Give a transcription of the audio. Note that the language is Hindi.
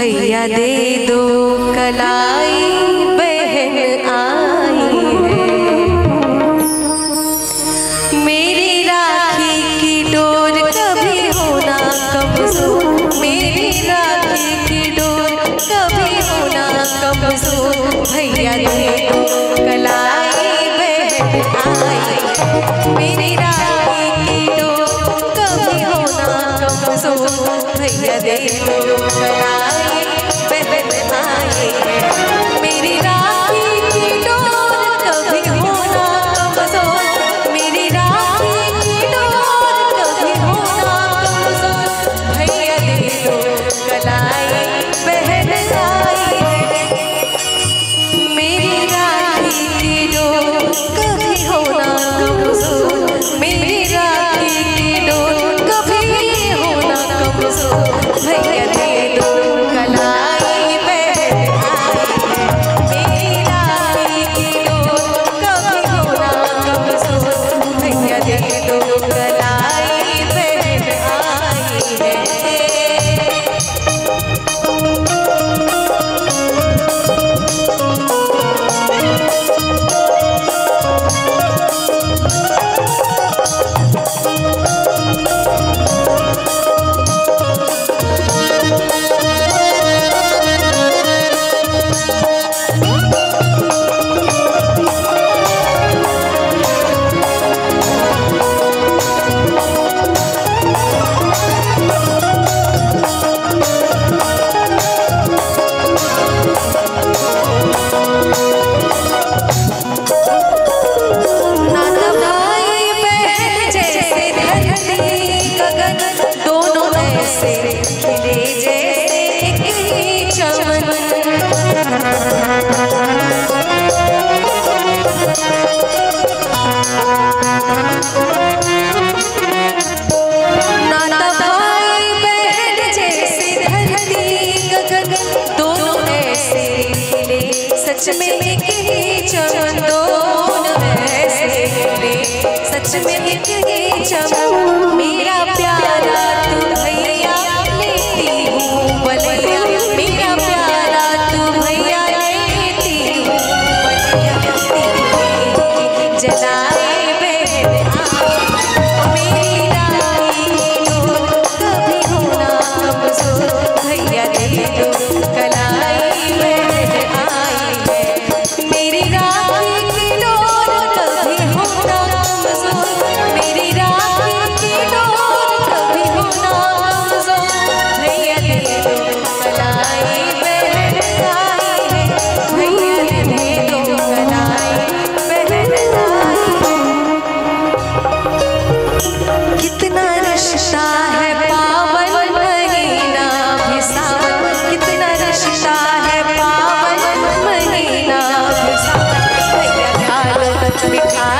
भैया दे दो कला। सच में कहे चमन दो सच में कहे चमन मेरा प्यार बिठा